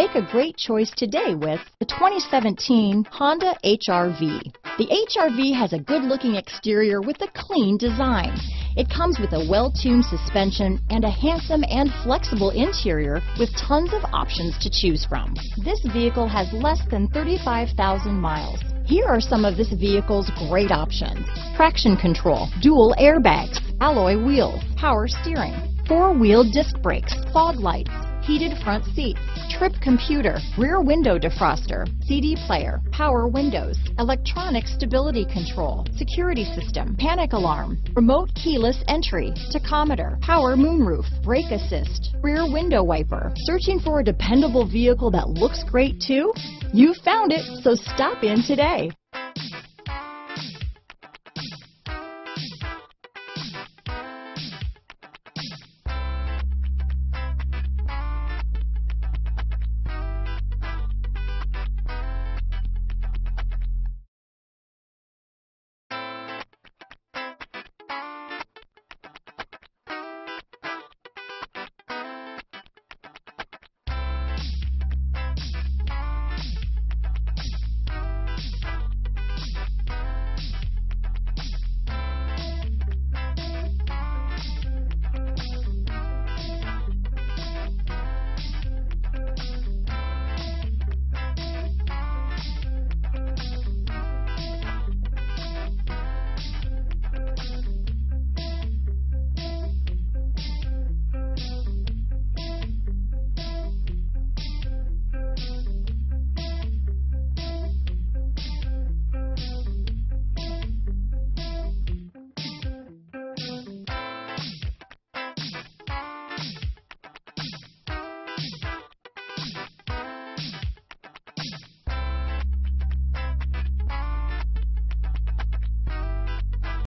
Make a great choice today with the 2017 Honda HRV. The HRV has a good-looking exterior with a clean design. It comes with a well-tuned suspension and a handsome and flexible interior with tons of options to choose from. This vehicle has less than 35,000 miles. Here are some of this vehicle's great options. Traction control, dual airbags, alloy wheels, power steering, four-wheel disc brakes, fog lights, heated front seats, trip computer, rear window defroster, CD player, power windows, electronic stability control, security system, panic alarm, remote keyless entry, tachometer, power moonroof, brake assist, rear window wiper. Searching for a dependable vehicle that looks great too? You found it, so stop in today.